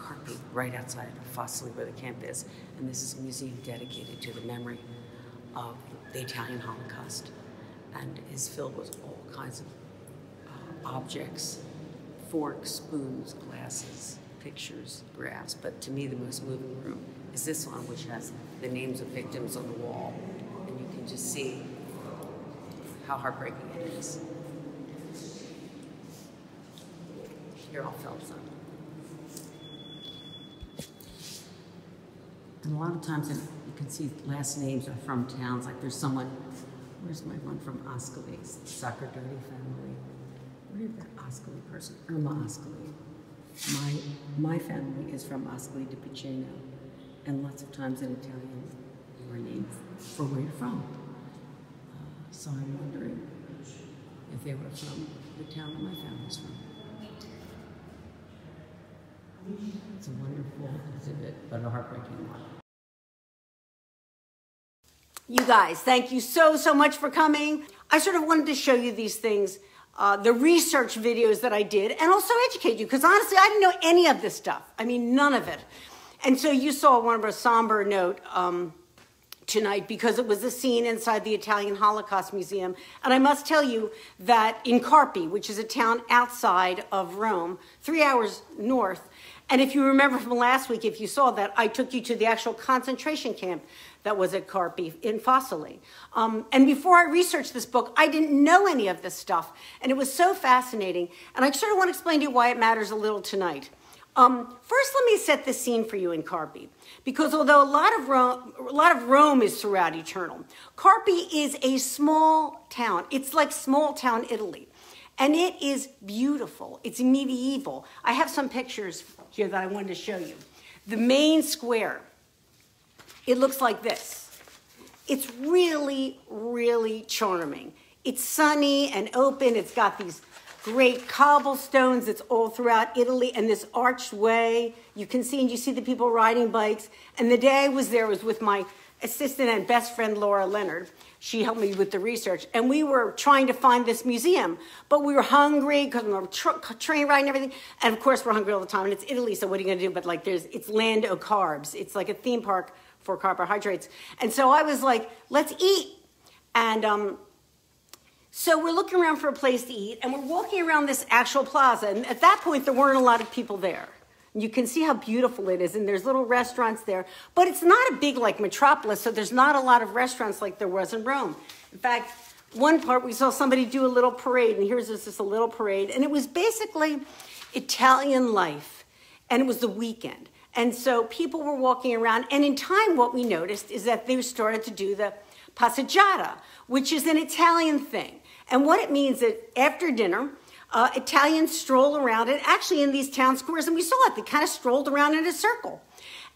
Carpi, right outside of Fossoli, where the camp is. And this is a museum dedicated to the memory of the Italian Holocaust and is filled with all kinds of uh, objects forks, spoons, glasses, pictures, graphs. But to me, the most moving room is this one, which has the names of victims on the wall. And you can just see how heartbreaking it is. Here, I'll film some. And a lot of times you can see last names are from towns. Like there's someone, where's my one from Ascoli, Sacerdoti family. Where did that Ascoli person, Irma Ascoli. My, my family is from Ascoli di Piceno. And lots of times in Italian, we're named for where you're from. Uh, so I'm wondering if they were from the town that my family's from. It's a wonderful exhibit, but a heartbreaking one. You guys, thank you so, so much for coming. I sort of wanted to show you these things, uh, the research videos that I did, and also educate you, because honestly, I didn't know any of this stuff. I mean, none of it. And so you saw one of a somber note um, tonight because it was a scene inside the Italian Holocaust Museum. And I must tell you that in Carpi, which is a town outside of Rome, three hours north, and if you remember from last week, if you saw that, I took you to the actual concentration camp that was at Carpi in Fossoli. Um, and before I researched this book, I didn't know any of this stuff. And it was so fascinating. And I sort of want to explain to you why it matters a little tonight. Um, first, let me set the scene for you in Carpi, because although a lot of Rome, a lot of Rome is throughout Eternal, Carpi is a small town. It's like small town Italy, and it is beautiful. It's medieval. I have some pictures here that I wanted to show you. The main square, it looks like this. It's really, really charming. It's sunny and open. It's got these great cobblestones. It's all throughout Italy and this arched way. You can see, and you see the people riding bikes. And the day I was there was with my assistant and best friend, Laura Leonard. She helped me with the research. And we were trying to find this museum, but we were hungry because we were tr- train ride and everything. And of course, we're hungry all the time. And it's Italy, so what are you going to do? But like, there's, it's land of carbs. It's like a theme park for carbohydrates. And so I was like, let's eat. And um, so we're looking around for a place to eat, and we're walking around this actual plaza. And at that point, there weren't a lot of people there. You can see how beautiful it is, and there's little restaurants there. But it's not a big like metropolis, so there's not a lot of restaurants like there was in Rome. In fact, one part we saw somebody do a little parade, and here's just a little parade, and it was basically Italian life, and it was the weekend. And so people were walking around, and in time, what we noticed is that they started to do the passeggiata, which is an Italian thing. And what it means is that after dinner, uh, Italians stroll around it, actually in these town squares, and we saw it. They kind of strolled around in a circle.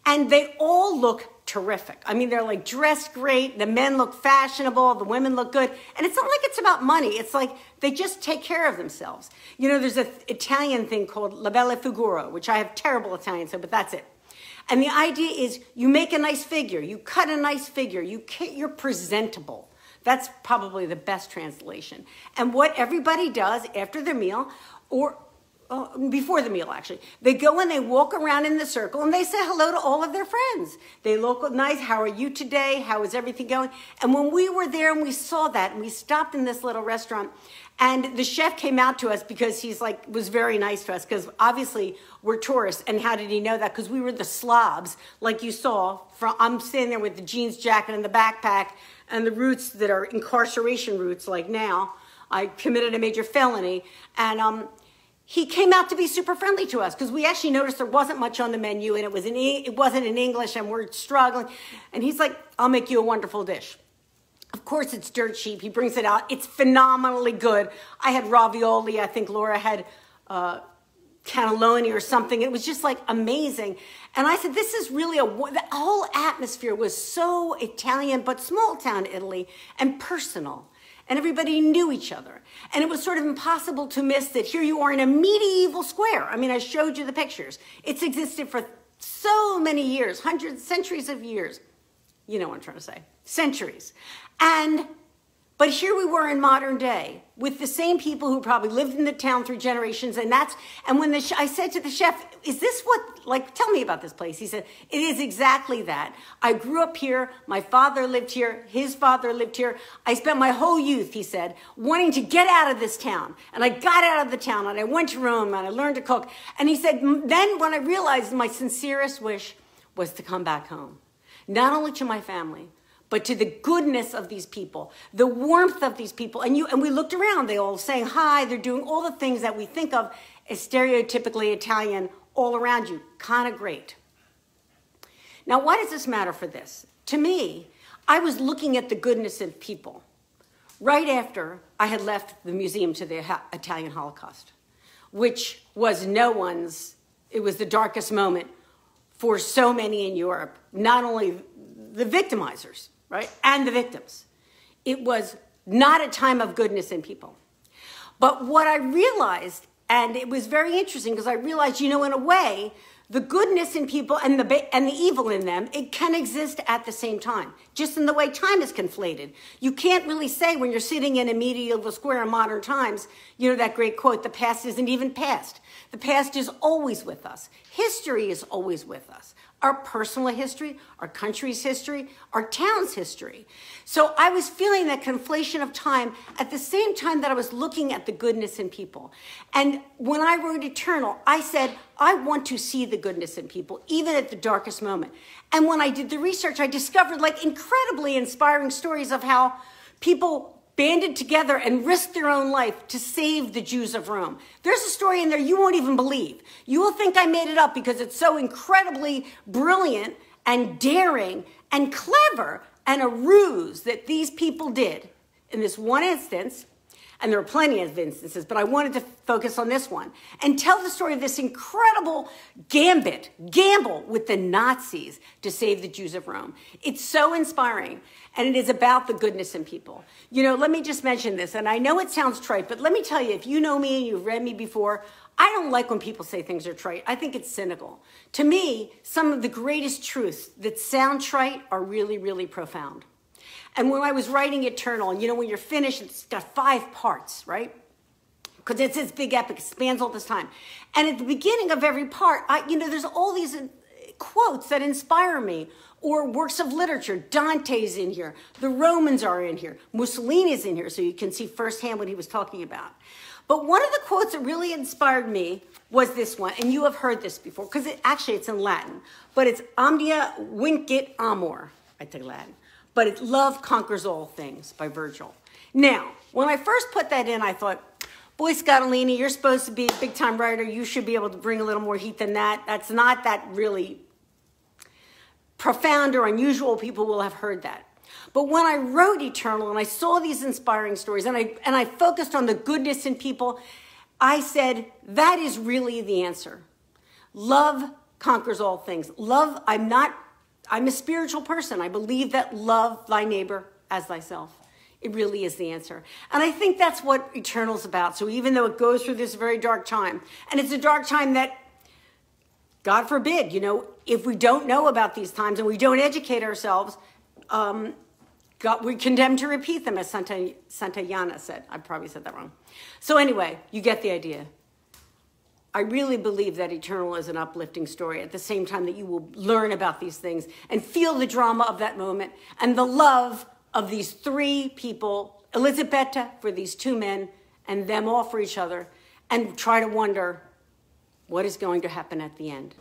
And they all look terrific. I mean, they're like dressed great. The men look fashionable. The women look good. And it's not like it's about money. It's like they just take care of themselves. You know, there's an Italian thing called la bella figura, which I have terrible Italian, so, but that's it. And the idea is you make a nice figure, you cut a nice figure, you, you're presentable. That's probably the best translation. And what everybody does after their meal, or oh, before the meal actually, they go and they walk around in the circle and they say hello to all of their friends. They look nice. How are you today? How is everything going? And when we were there and we saw that, and we stopped in this little restaurant, and the chef came out to us because he's like was very nice to us because obviously we're tourists. And how did he know that? Because we were the slobs, like you saw. From I'm standing there with the jeans jacket and the backpack and the roots that are incarceration roots, like now. I committed a major felony, and um, he came out to be super friendly to us because we actually noticed there wasn't much on the menu, and it was in it wasn't in English, and we're struggling. And he's like, "I'll make you a wonderful dish." Of course, it's dirt cheap. He brings it out. It's phenomenally good. I had ravioli. I think Laura had uh, cannelloni or something. It was just like amazing. And I said, this is really a, the whole atmosphere was so Italian, but small town Italy and personal. And everybody knew each other. And it was sort of impossible to miss that here you are in a medieval square. I mean, I showed you the pictures. It's existed for so many years, hundreds, centuries of years. You know what I'm trying to say. Centuries. And But here we were in modern day with the same people who probably lived in the town through generations. And that's, and when the, I said to the chef, is this what, like, tell me about this place. He said, it is exactly that. I grew up here. My father lived here. His father lived here. I spent my whole youth, he said, wanting to get out of this town. And I got out of the town and I went to Rome and I learned to cook. And he said, then when I realized my sincerest wish was to come back home, not only to my family, but to the goodness of these people, the warmth of these people. And you and we looked around, they all saying hi, they're doing all the things that we think of as stereotypically Italian all around you. Kind of great. Now, why does this matter for this? To me, I was looking at the goodness of people right after I had left the museum to the Italian Holocaust, which was no one's, it was the darkest moment for so many in Europe, not only the victimizers, right? And the victims. It was not a time of goodness in people. But what I realized, and it was very interesting because I realized, you know, in a way, the goodness in people and the and the evil in them it can exist at the same time just in the way time is conflated you can't really say when you're sitting in a medieval square in modern times you know that great quote the past isn't even past the past is always with us history is always with us our personal history, our country's history, our town's history. So I was feeling that conflation of time at the same time that I was looking at the goodness in people. And when I wrote Eternal, I said, I want to see the goodness in people, even at the darkest moment. And when I did the research, I discovered like incredibly inspiring stories of how people banded together and risked their own life to save the Jews of Rome. There's a story in there you won't even believe. You will think I made it up because it's so incredibly brilliant and daring and clever and a ruse that these people did in this one instance and there are plenty of instances, but I wanted to focus on this one and tell the story of this incredible gambit, gamble with the Nazis to save the Jews of Rome. It's so inspiring, and it is about the goodness in people. You know, let me just mention this, and I know it sounds trite, but let me tell you, if you know me and you've read me before, I don't like when people say things are trite. I think it's cynical. To me, some of the greatest truths that sound trite are really, really profound. And when I was writing Eternal, you know, when you're finished, it's got five parts, right? Because it's this big epic, it spans all this time. And at the beginning of every part, I, you know, there's all these uh, quotes that inspire me or works of literature. Dante's in here. The Romans are in here. Mussolini's in here, so you can see firsthand what he was talking about. But one of the quotes that really inspired me was this one, and you have heard this before, because it, actually it's in Latin, but it's Omnia vincit amor. I take Latin but it's Love Conquers All Things by Virgil. Now, when I first put that in, I thought, boy, Scottoline, you're supposed to be a big time writer. You should be able to bring a little more heat than that. That's not that really profound or unusual. People will have heard that. But when I wrote Eternal and I saw these inspiring stories and I, and I focused on the goodness in people, I said, that is really the answer. Love conquers all things. Love, I'm not I'm a spiritual person. I believe that love thy neighbor as thyself. It really is the answer. And I think that's what Eternal's about. So even though it goes through this very dark time, and it's a dark time that, God forbid, you know, if we don't know about these times and we don't educate ourselves, um, God, we're condemned to repeat them, as Santa, Santayana said. I probably said that wrong. So anyway, you get the idea. I really believe that Eternal is an uplifting story at the same time that you will learn about these things and feel the drama of that moment and the love of these three people, Elisabetta for these two men and them all for each other, and try to wonder what is going to happen at the end.